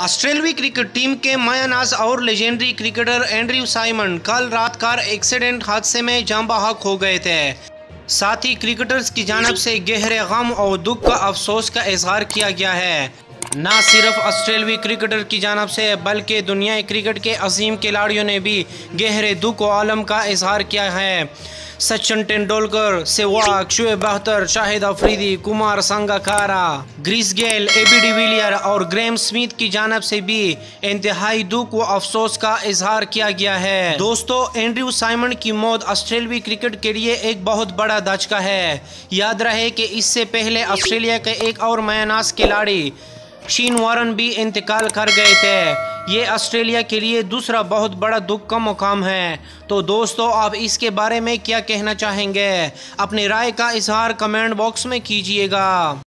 ऑस्ट्रेलवी cricket team के मायानाज और legendary cricketer Andrew Simon कल रात कार एक्सीडेंट हादसे में जाम बहक हो गए थे। साथ ही क्रिकेटर्स की जानब से गहरे गम और दुख का अफसोस का इजहार किया गया है। न सिर्फ़ ऑस्ट्रेलवी क्रिकेटर की जानब से, बल्कि दुनिया क्रिकेट के अजीम खिलाड़ियों ने भी गहरे दुख और आलम का इजहार किया है। Sachin Tendulkar Sehwag Shoaib Akhtar Shahid Afridi, Kumar Sangakkara Chris Gayle A B de Villiers और ग्रेम स्मिथ की जानब से भी इंतहाई दुख व अफसोस का इजहार किया गया है। दोस्तों, एंड्रयू साइमन की मौत ऑस्ट्रेलवी क्रिकेट के लिए एक बहुत बड़ा धचका है। याद रहे कि इससे पहले ऑस्ट्रेलिया के एक और मयानास खिलाड़ी, शीन वारन भी इंतकाल कर गए थे। ये ऑस्ट्रेलिया के लिए दूसरा बहुत बड़ा दुख का मुकाम है। तो दोस्तों, आप इसके बारे में क्या कहना चाहेंगे? अपनी राय का इजहार कमेंट बॉक्स में कीजिएगा।